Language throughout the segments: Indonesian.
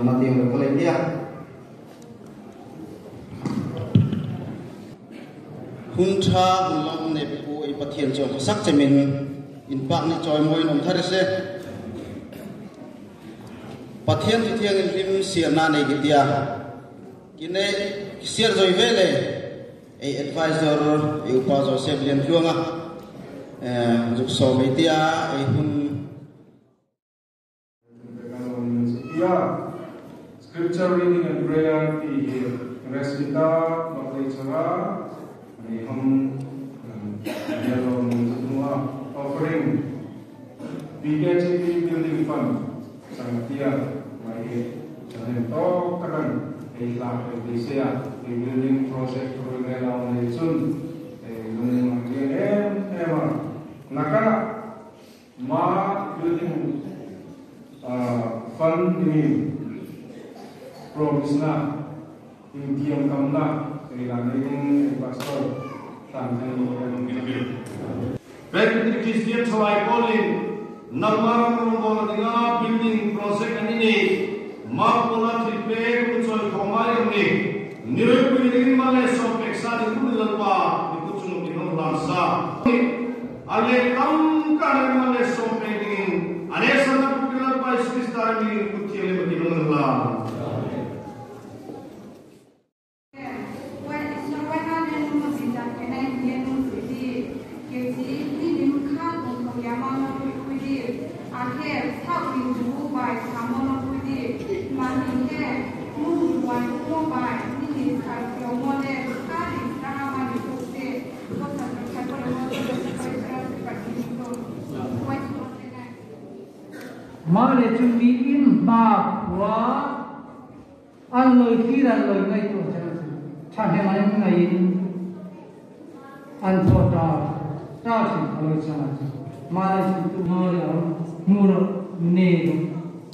jonna ti lo kole dia hun tha hun lam ne pu i pathian chon sak chemin in pak ni choi moi nom thare se. Pathian ti thiang lim sia na nei gi dia kine siar zoi vele a advisor e upa joseph lian thuanga juk so me tia e hun scripture reading and prayer ki resmita makai chara ni hum yellow semua offering. BKCP building fund. Sang tia mai jangan to kan ei la ei sia ei building project programa on sun ei lumen em ema nakana ma building fund ini promise na yung diam kam na kailangan yung pastor. Dari Kristian Sawai Kolin Nama Rumbo Dinga Building Project ini. Mapula Tripe Kucoy Komari ini. Nirui Building Male So Peksa di Kuli Lalpa Di Kucung Pinong Lansa Ale Kam 말에 좀이 인마와 안로이 길안로이 나이 또 참해 많이 나이 안토다 다시 걸어 참아 말에 좀 뭐야 물어 내도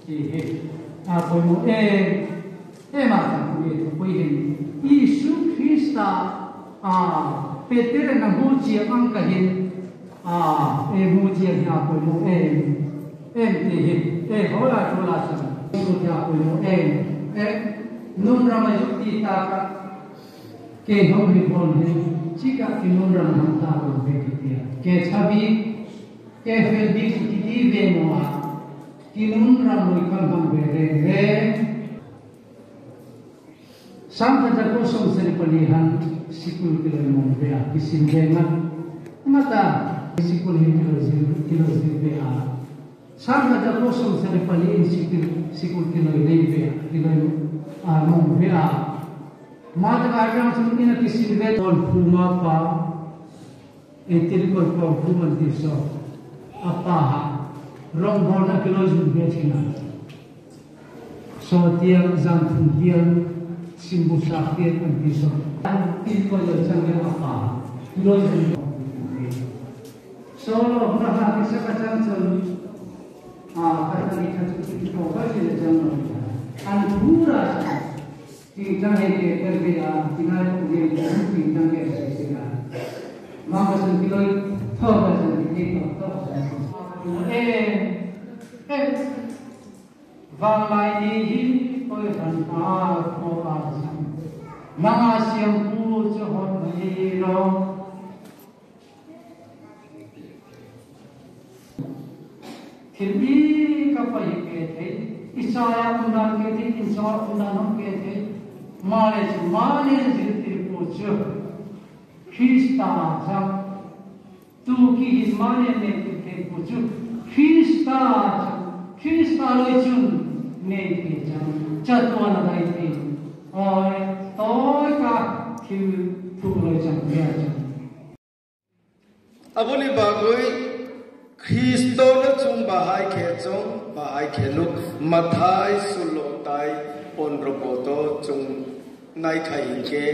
이해 아 보면 에 에마 그게 보이는 예수 그리스도 아 베테르나 무지에 안가힌 아에 무지에 나 보면 에 cho la sa hu chi coi một em em. Num ma yukti ta ka ke hom hi bon hin chi ka ki num ra nam ta ko ve ki tia ke chabi ke fel bi ki ki ve no a ki num ra mo kan ham ve re Sampai tak kosong seri pilihan sikul kilo mong bea kisim benga mata sikul hin kilo zil kilo zil bea Sarna da possono stare paliensi che si continuano in via, che noi a non via. Ma da abbiamo sentito che si vede col fuma pa e tiri col fuma di so. A paha, rom bona che noi si vede in So tiel zan tiel simbusa tiel con di so. Tiri col sangue a paha. Noi si vede. Solo una parte se facciamo 교과서에 정합니다. 한 구라서 긴장하게 해야 지난 우리의 모든 긴장할 수 있으나 마음은 비로이 터가서 비리고 또에에발라이니 오이한아고 아산 나시영 부조혼 이로. 길비 पई के थे इशाया कुंडान के थे, इंसार कुंडान हम के थे। माले से माले से त्रिपुच खीस्ता जा तू की इस माने में त्रिपुच खींचता खींचता ले चुन ने के जन। चतवन दाई थी और तो का क्यों तू ले जन गया अब उन्हें बागोई na chung bahai khe chung bahai khe luk mathai sulo tai on roboto chung nai khai ke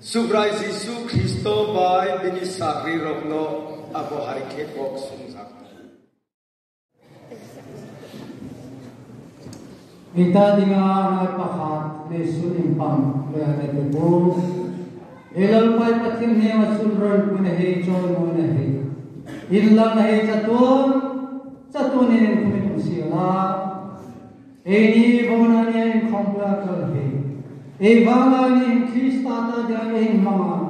subrai jisu Kristo bai bini sakri rokno abo hai khe bok sung sak Ita dinga na pahat le sulim pam le hate te bo elal pai patim ne ma sulran kun he choi mo ne he ইল্লাম হে চাতুর চাতুনি খুবই খুশিলা এনি বনানি খম্পা করবে এই বাঙালি খ্রিস্টাতা যা এই মান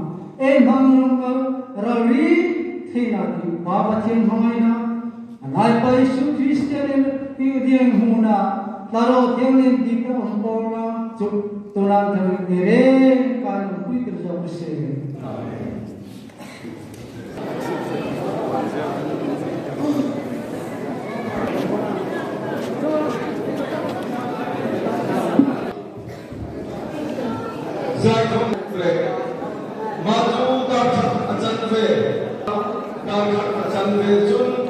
এই বাংলা রবি থিনাকি বাবা থিন হয়না নাই পাইসু খ্রিস্টানের ইউদিয়ান হুনা তারও তেমনি দীপ সম্পূর্ণ চুপ তোলা ধরে নেরে কারণ পবিত্র জবসে আমেন Giải không về Mà dù ta thật chân về. Ta thật chân về chung.